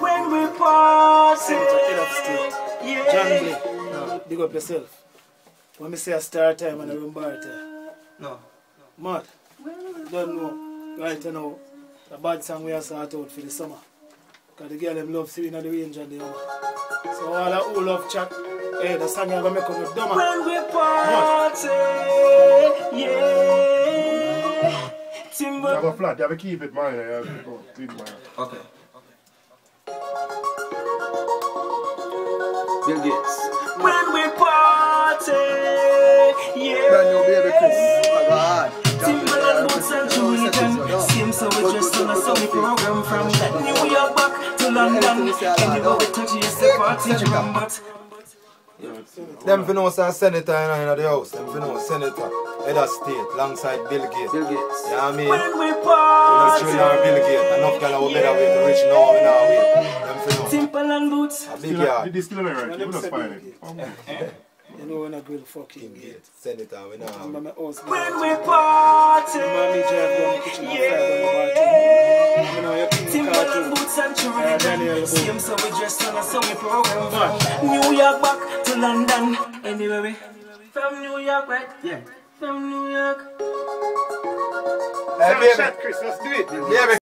When we party, Senator Head of State. yeah. John Bling. Now, big up yourself. When me say a star time and a room bar time. No. Mad. Don't know. Right you know. A bad song we have sort out for the summer. Because the girl them love sitting at the range and the hour. So all that who love chat, hey, the song you gonna make up dumber. When we party, yeah. You have Timber. a flat, you have to keep it minor. You have to go clean minor. Okay. Bill Gates. When we party, yeah. Brand new baby Chris. Oh, God. Timberland boots and Jamaican Same so we dress on a sunny program From that New York back to London Anywhere we touch is the party drum But Them know say senator in, in the house. Them fi know senator, head of state, alongside Bill Gates. Bill Gates. You know what I mean? when we party junior Bill Gates. Enough gyal who better way to reach now, we now wait. Them big Still, the yard. distillery right, When you them would say find it. You know when I grill fucking Bill gate. Gates, senator, we know. I'm. When we party Mommy drive down the kitchen and fry down the bathroom. Yeah You know, you keep the Timberland boots and Daniel Jamaican Boone. Same so we dress on a sunny program New York back to London Anywhere we From New York right Yeah From New York Hey, baby. Shot, do it. Baby,